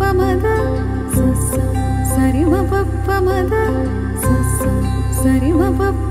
मसा म पप्पा मसा सरि म पप्